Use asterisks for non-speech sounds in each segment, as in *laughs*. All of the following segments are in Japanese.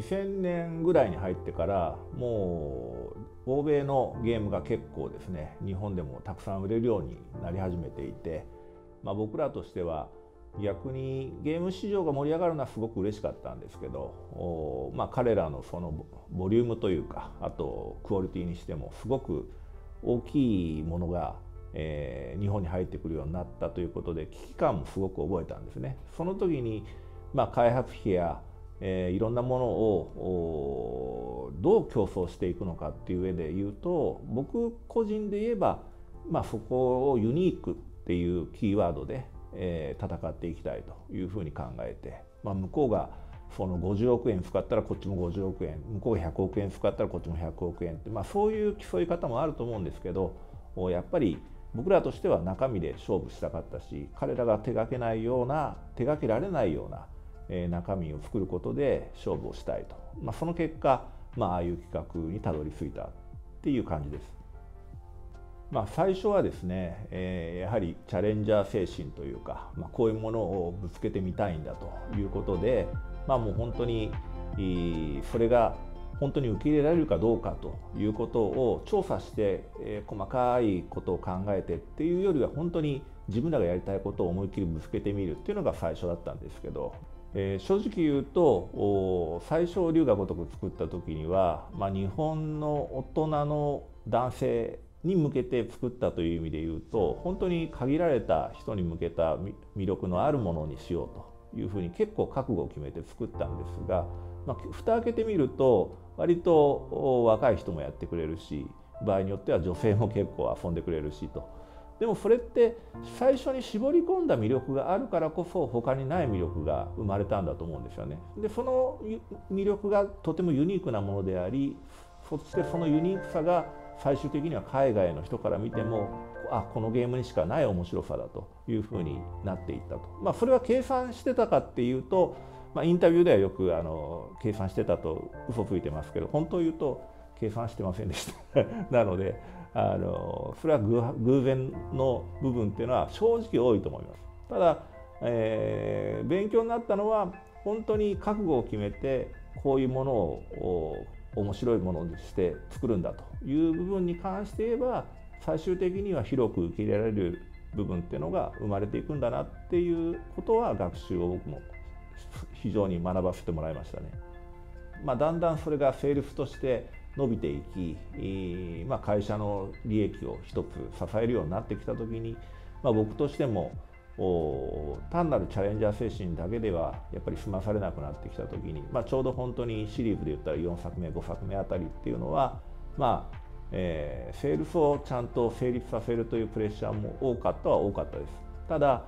2000年ぐらいに入ってからもう欧米のゲームが結構ですね日本でもたくさん売れるようになり始めていて、まあ、僕らとしては逆にゲーム市場が盛り上がるのはすごく嬉しかったんですけど、まあ、彼らのそのボリュームというかあとクオリティにしてもすごく大きいものが、えー、日本に入ってくるようになったということで危機感もすごく覚えたんですね。その時に、まあ、開発費やえー、いろんなものをどう競争していくのかっていう上で言うと僕個人で言えば、まあ、そこをユニークっていうキーワードで、えー、戦っていきたいというふうに考えて、まあ、向こうがその50億円使ったらこっちも50億円向こうが100億円使ったらこっちも100億円って、まあ、そういう競い方もあると思うんですけどやっぱり僕らとしては中身で勝負したかったし彼らが手がけないような手がけられないようなえ中身を作ることで勝負をしたいと、まあ、その結果、まああいう企画にたどり着いたっていう感じです。まあ、最初はですね、え、やはりチャレンジャー精神というか、まあ、こういうものをぶつけてみたいんだということで、まあ、もう本当にそれが本当に受け入れられるかどうかということを調査して、え、細かいことを考えてっていうよりは本当に自分らがやりたいことを思いっきりぶつけてみるっていうのが最初だったんですけどえー、正直言うと最初龍が如く作った時には、まあ、日本の大人の男性に向けて作ったという意味で言うと本当に限られた人に向けた魅力のあるものにしようというふうに結構覚悟を決めて作ったんですが、まあ、蓋開けてみると割と若い人もやってくれるし場合によっては女性も結構遊んでくれるしと。でもそれって最初に絞り込んだ魅力があるからこそ他にない魅力が生まれたんだと思うんですよね。でその魅力がとてもユニークなものでありそしてそのユニークさが最終的には海外の人から見てもあこのゲームにしかない面白さだというふうになっていったと。まあ、それは計算してたかっていうと、まあ、インタビューではよくあの計算してたと嘘ついてますけど本当言うと計算してませんでした *laughs* なのであのそれは偶然の部分っていうのは正直多いと思います。ただ、えー、勉強になったのは本当に覚悟を決めてこういうものを面白いものにして作るんだという部分に関して言えば最終的には広く受け入れられる部分っていうのが生まれていくんだなっていうことは学習を僕も非常に学ばせてもらいましたね。まあ、だんだんそれがセールスとして伸びていき、まあ、会社の利益を一つ支えるようになってきた時に、まあ、僕としても単なるチャレンジャー精神だけではやっぱり済まされなくなってきた時に、まあ、ちょうど本当にシリーズで言ったら4作目5作目あたりっていうのはまあえー、セールスをちゃんと成立させるというプレッシャーも多かったは多かったです。ただ、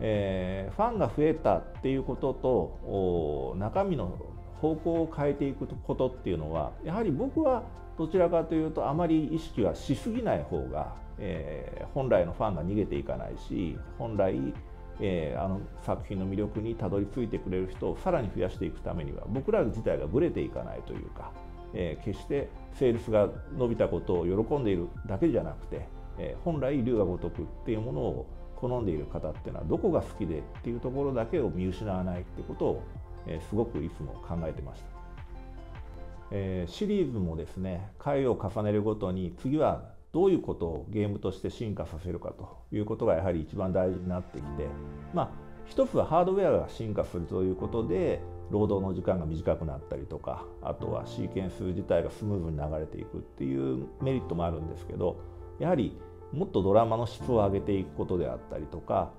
えー、ファンが増えたっていうことと中身の方向を変えていくことっていうのはやはり僕はどちらかというとあまり意識はしすぎない方が、えー、本来のファンが逃げていかないし本来、えー、あの作品の魅力にたどり着いてくれる人をさらに増やしていくためには僕ら自体がぶれていかないというか、えー、決してセールスが伸びたことを喜んでいるだけじゃなくて、え本来龍が如くっていうものを好んでいる方っていうのはどこが好きでっていうところだけを見失わないってことをえすごくいつも考えてました、えシリーズもですね回を重ねるごとに次はどういうことをゲームとして進化させるかということがやはり一番大事になってきてまあ一つはハードウェアが進化するということで労働の時間が短くなったりとかあとはシーケンス自体がスムーズに流れていくっていうメリットもあるんですけどやはりもっとドラマの質を上げていくことであったりとか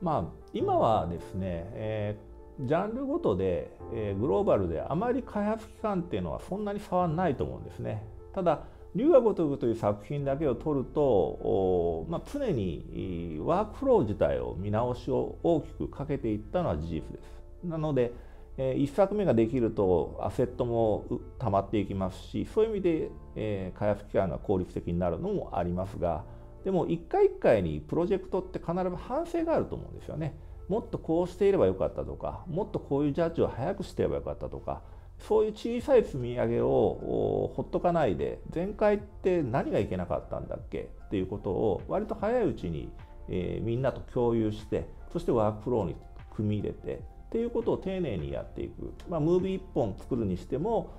まあ今はですね、えージャンルごとで、えー、グローバルであまり開発期間っていうのはそんなに差はないと思うんですね。ただ龍が如くという作品だけを取ると、まあ、常にワークフロー自体を見直しを大きくかけていったのは事実です。なので、えー、1作目ができるとアセットも溜まっていきますしそういう意味で、えー、開発期間が効率的になるのもありますがでも一回一回にプロジェクトって必ず反省があると思うんですよね。もっとこうしていればよかったとかもっとこういうジャッジを早くしていればよかったとかそういう小さい積み上げをほっとかないで前回って何がいけなかったんだっけっていうことを割と早いうちに、えー、みんなと共有してそしてワークフローに組み入れてっていうことを丁寧にやっていく、まあ、ムービー1本作るにしても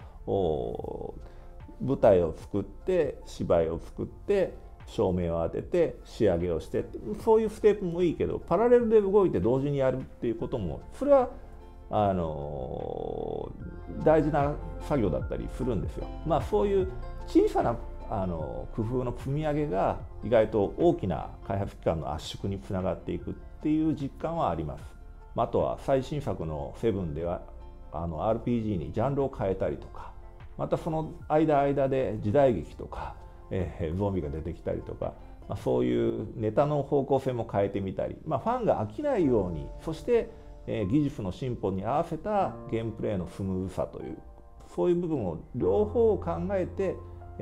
舞台を作って芝居を作って照明を当てて仕上げをしてそういうステップもいいけどパラレルで動いて同時にやるっていうこともそれはあの大事な作業だったりするんですよ。まあ、そういう小さなあの工夫の積み上げが意外と大きな開発期間の圧縮につながっていくっていう実感はあります。あとは最新作の「セブンではあの RPG にジャンルを変えたりとかまたその間間で時代劇とか、えー、ゾンビが出てきたりとか、まあ、そういうネタの方向性も変えてみたり、まあ、ファンが飽きないようにそして、えー、技術の進歩に合わせたゲームプレイのスムーズさというそういう部分を両方考えて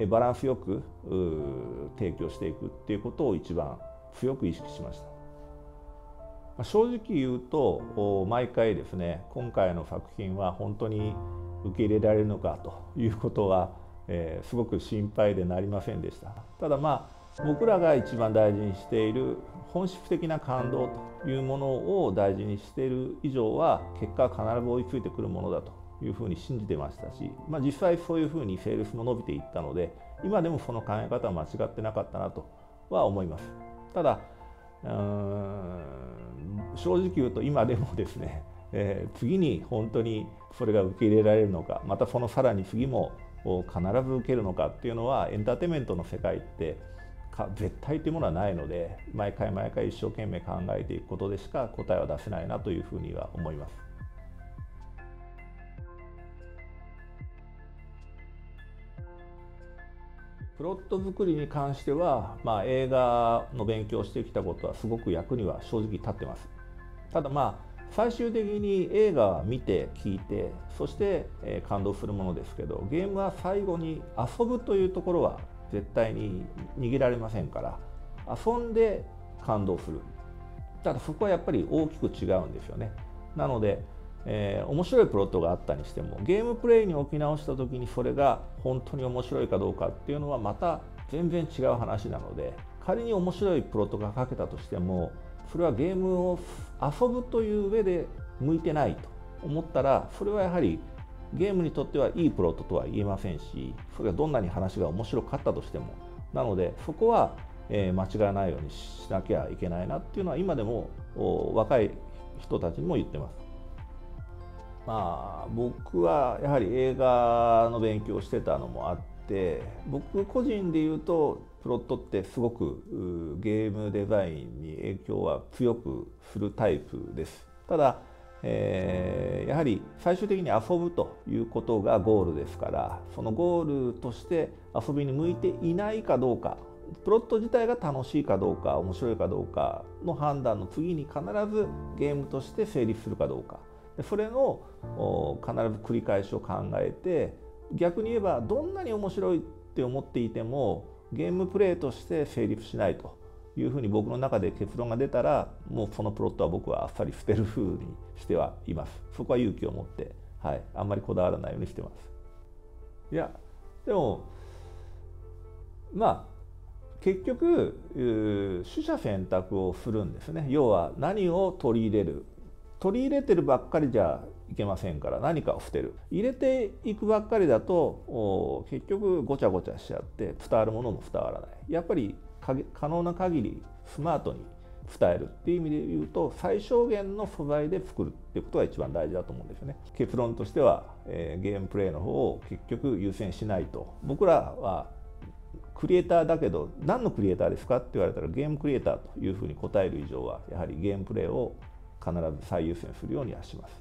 バランスよく提供していくっていうことを一番強く意識しました。正直言うと毎回ですね今回の作品は本当に受け入れられるのかということは、えー、すごく心配でなりませんでした。ただまあ僕らが一番大事にしている本質的な感動というものを大事にしている以上は結果は必ず追いついてくるものだというふうに信じてましたし、まあ、実際そういうふうにセールスも伸びていったので今でもその考え方は間違ってなかったなとは思います。ただ正直言うと今でもですね、えー、次に本当にそれが受け入れられるのかまたそのさらに次も必ず受けるのかっていうのはエンターテインメントの世界って絶対というものはないので毎回毎回一生懸命考えていくことでしか答えは出せないなというふうには思います。プロット作りに関しては、まあ、映画の勉強してきたことはすごく役には正直立ってますただまあ最終的に映画は見て聞いてそして、え感動するものですけどゲームは最後に遊ぶというところは絶対に逃げられませんから遊んで感動する。ただそこはやっぱり大きく違うんですよね。なのでえー、面白いプロットがあったにしてもゲームプレイに置き直した時にそれが本当に面白いかどうかっていうのはまた全然違う話なので仮に面白いプロットが書けたとしてもそれはゲームを遊ぶという上で向いてないと思ったらそれはやはりゲームにとってはいいプロットとは言えませんしそれがどんなに話が面白かったとしてもなのでそこは、間違わないようにしなきゃいけないなっていうのは今でも若い人たちにも言ってます。まあ僕はやはり映画の勉強してたのもあって僕個人で言うとプロットってすごくゲームデザインに影響は強くするタイプです。ただ、えー、やはり最終的に遊ぶということがゴールですからそのゴールとして遊びに向いていないかどうかプロット自体が楽しいかどうか面白いかどうかの判断の次に必ずゲームとして成立するかどうか。それの必ず繰り返しを考えて逆に言えばどんなに面白いって思っていてもゲームプレイとして成立しないというふうに僕の中で結論が出たらもうそのプロットは僕はあっさり捨てるふうにしてはいます。そこは勇気を持って、はい、あんまりこだわらないようにしてます。いやでもまあ結局取捨選択をするんですね。要は何を取り入れる。取り入れてるばっかりじゃいけませんから何かを捨てる。入れていくばっかりだと結局ごちゃごちゃしちゃって伝わるものも伝わらない。やっぱり可能な限りスマートに伝えるっていう意味で言うと最小限の素材で作るっていうことが一番大事だと思うんですよね。結論としては、えー、ゲームプレイの方を結局優先しないと。僕らはクリエイターだけど何のクリエイターですかって言われたらゲームクリエイターというふうに答える以上はやはりゲームプレイを必ず最優先するようにはします。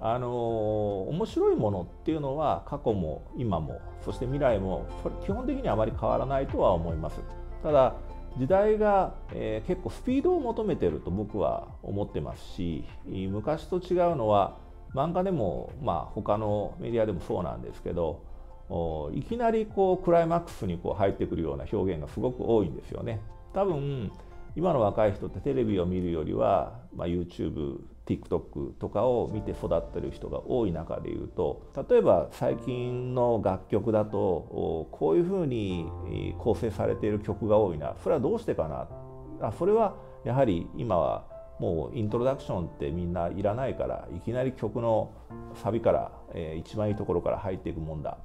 あの面白いものっていうのは過去も今もそして未来も基本的にはあまり変わらないとは思います。ただ時代が、えー、結構スピードを求めてると僕は思ってますし昔と違うのは漫画でも、まあ、他のメディアでもそうなんですけどいきなりこうクライマックスにこう入ってくるような表現がすごく多いんですよね。多分今の若い人ってテレビを見るよりは、まあ、YouTube、TikTok とかを見て育ってる人が多い中でいうと例えば最近の楽曲だとこういうふうに構成されている曲が多いな。それはどうしてかな？あそれはやはり今はもうイントロダクションってみんないらないからいきなり曲のサビから、えー、一番いいところから入っていくもんだ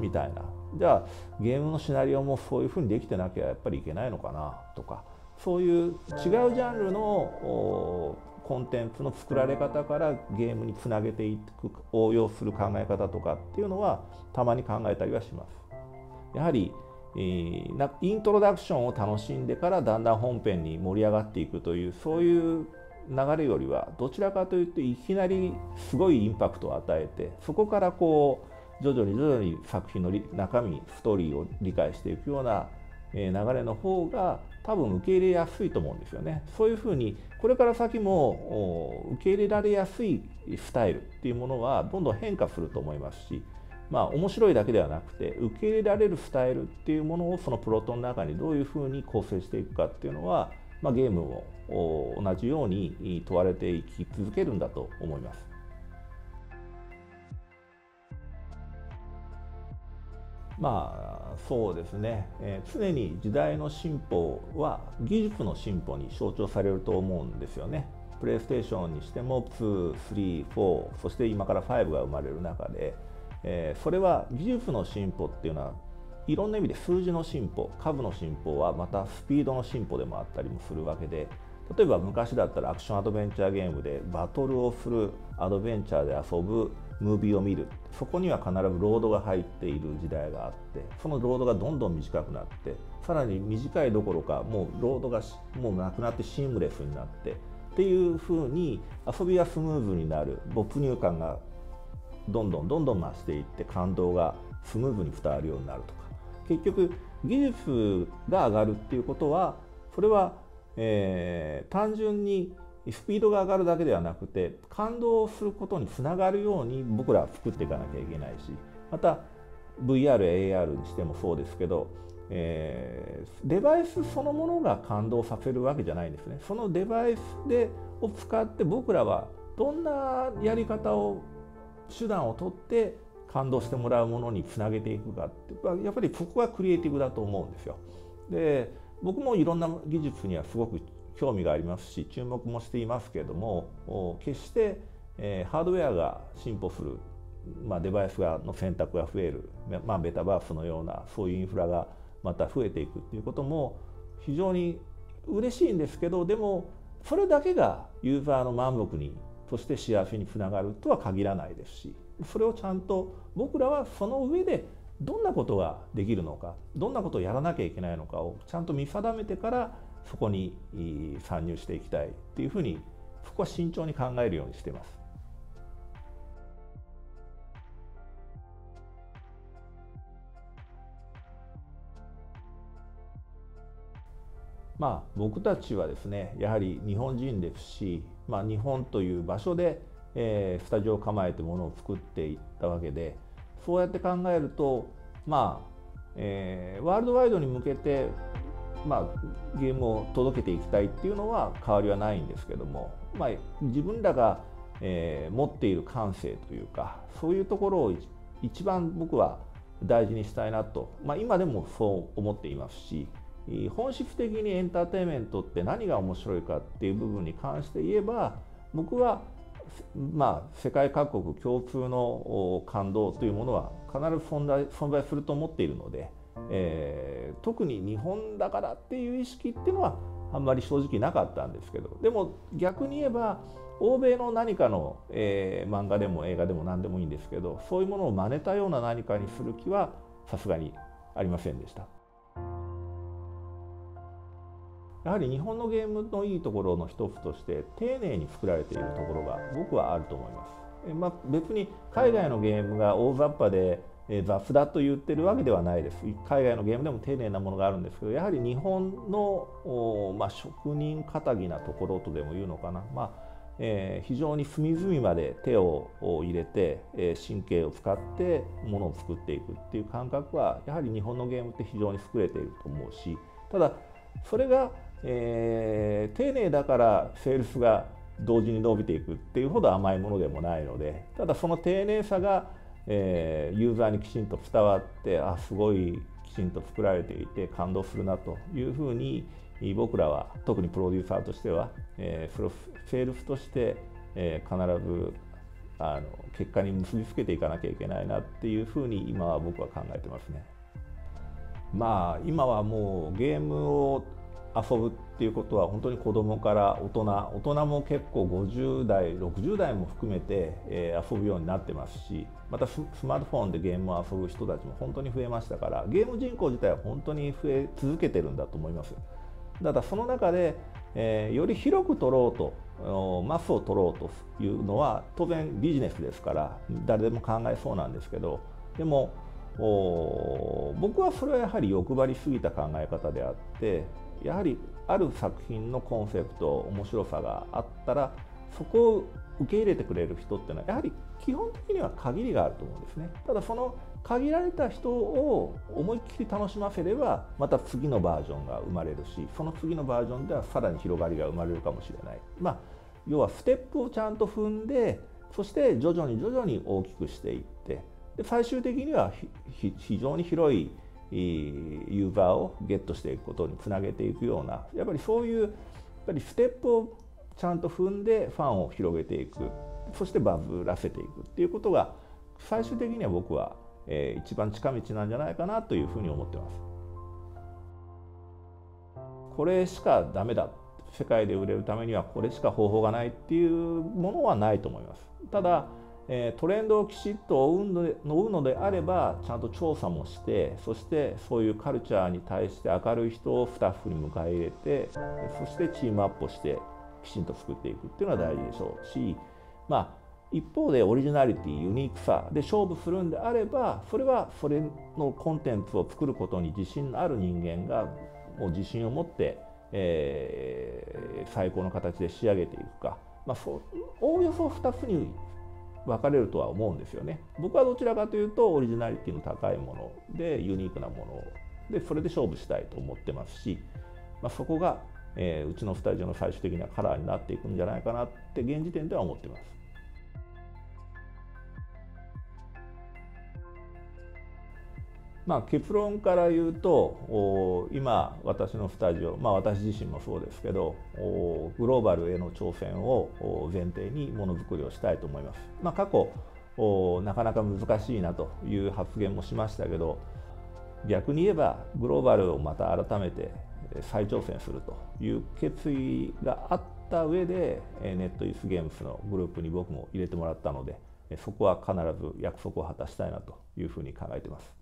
みたいな。じゃあゲームのシナリオもそういうふうにできてなきゃやっぱりいけないのかなとか。そういう違うジャンルのコンテンツの作られ方からゲームにつなげていく応用する考え方とかっていうのはたまに考えたりはします。やはりイントロダクションを楽しんでからだんだん本編に盛り上がっていくというそういう流れよりはどちらかというといきなりすごいインパクトを与えてそこからこう徐々に徐々に作品の中身ストーリーを理解していくような流れの方が多分受け入れやすいと思うんですよね。そういうふうにこれから先も受け入れられやすいスタイルっていうものはどんどん変化すると思いますし、まあ面白いだけではなくて受け入れられるスタイルっていうものをそのプロトの中にどういうふうに構成していくかっていうのは、まあ、ゲームを同じように問われていき続けるんだと思います。まそうですね、えー、常に時代の進歩は技術の進歩に象徴されると思うんですよね。プレイステーションにしても2、3、4そして今から5が生まれる中で、えー、それは技術の進歩っていうのはいろんな意味で数字の進歩株の進歩はまたスピードの進歩でもあったりもするわけで例えば昔だったらアクションアドベンチャーゲームでバトルをするアドベンチャーで遊ぶムービーを見る。そこには必ずロードが入っている時代があってそのロードがどんどん短くなってさらに短いどころかもうロードがもうなくなってシームレスになってっていうふうに遊びがスムーズになる。没入感がどんどんどんどん増していって感動がスムーズに伝わるようになるとか。結局技術が上がるっていうことはそれはえー、単純にスピードが上がるだけではなくて感動することにつながるように僕らは作っていかなきゃいけないしまた VR、AR にしてもそうですけど、えー、デバイスそのものが感動させるわけじゃないんですね。そのデバイスでを使って僕らはどんなやり方を手段をとって感動してもらうものにつなげていくかってやっぱりそこがクリエイティブだと思うんですよ。で僕もいろんな技術にはすごく興味がありますし注目もしていますけれども決して、ハードウェアが進歩する、まあ、デバイスがの選択が増える、まあ、ベタバースのようなそういうインフラがまた増えていくっていうことも非常に嬉しいんですけどでもそれだけがユーザーの満足にそして幸せにつながるとは限らないですしそれをちゃんと僕らはその上でどんなことができるのかどんなことをやらなきゃいけないのかをちゃんと見定めてからそこに参入していきたいっていうふうにそこは慎重に考えるようにしています。まあ、僕たちはですねやはり日本人ですし、まあ、日本という場所で、えー、スタジオを構えてものを作っていったわけでそうやって考えるとまあ、えー、ワールドワイドに向けて、まあ、ゲームを届けていきたいっていうのは変わりはないんですけども、まあ、自分らが、えー、持っている感性というかそういうところを一番僕は大事にしたいなと、まあ、今でもそう思っていますし本質的にエンターテインメントって何が面白いかっていう部分に関して言えば僕はまあ、世界各国共通の感動というものは必ず存在存在すると思っているので、えー、特に日本だからっていう意識っていうのはあんまり正直なかったんですけどでも逆に言えば欧米の何かの、えー、漫画でも映画でも何でもいいんですけどそういうものを真似たような何かにする気はさすがにありませんでした。やはり日本のゲームのいいところの一つとして丁寧に作られているところが僕はあると思います。えまあ、別に海外のゲームが大雑把で雑だと言ってるわけではないです。海外のゲームでも丁寧なものがあるんですけどやはり日本の、まあ、職人かたぎなところとでも言うのかな、まあえー、非常に隅々まで手を入れて、えー、神経を使ってものを作っていくっていう感覚はやはり日本のゲームって非常に優れていると思うしただそれがえー、丁寧だからセールスが同時に伸びていくっていうほど甘いものでもないのでただその丁寧さが、えー、ユーザーにきちんと伝わってあすごいきちんと作られていて感動するなというふうに僕らは特にプロデューサーとしては、えー、それをセールスとして、えー、必ずあの結果に結びつけていかなきゃいけないなっていうふうに今は僕は考えてますね。まあ今はもうゲームを遊ぶっていうことは本当に子供から大人大人も結構50代60代も含めて、え、遊ぶようになってますしまたスマートフォンでゲームを遊ぶ人たちも本当に増えましたからゲーム人口自体は本当に増え続けてるんだと思います。ただその中で、えー、より広く取ろうとマスを取ろうというのは当然ビジネスですから誰でも考えそうなんですけどでも僕はそれはやはり欲張りすぎた考え方であってやはりある作品のコンセプト面白さがあったらそこを受け入れてくれる人っていうのはやはり基本的には限りがあると思うんですね。ただその限られた人を思いっきり楽しませればまた次のバージョンが生まれるしその次のバージョンではさらに広がりが生まれるかもしれない。まあ要はステップをちゃんと踏んでそして徐々に徐々に大きくしていってで最終的には非常に広いユーザーをゲットしていくことにつなげていくようなやっぱりそういうやっぱりステップをちゃんと踏んでファンを広げていくそしてバズらせていくっていうことが最終的には僕は、えー、一番近道なんじゃないかなというふうに思ってます。これしかダメだ世界で売れるためにはこれしか方法がないっていうものはないと思います。ただえトレンドをきちっと追うので追うのであればちゃんと調査もしてそしてそういうカルチャーに対して明るい人をスタッフに迎え入れてそしてチームアップしてきちんと作っていくっていうのは大事でしょう。しまあ一方でオリジナリティユニークさで勝負するんであればそれはそれのコンテンツを作ることに自信のある人間がもう自信を持って、えー、最高の形で仕上げていくか、まあ、そうおおよそ2つに分かれるとは思うんですよね。僕はどちらかというとオリジナリティの高いものでユニークなものでそれで勝負したいと思ってますし、まあ、そこが、えー、うちのスタジオの最終的なカラーになっていくんじゃないかなって現時点では思ってます。まあ、結論から言うと今私のスタジオ、まあ、私自身もそうですけどグローバルへの挑戦を前提にものづくりをしたいと思います。まあ、過去なかなか難しいなという発言もしましたけど逆に言えばグローバルをまた改めて再挑戦するという決意があった上でネットイスゲームスのグループに僕も入れてもらったのでそこは必ず約束を果たしたいなというふうに考えています。